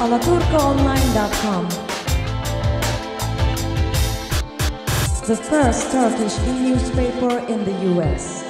Alaturkaonline.com The first Turkish e-newspaper in the US.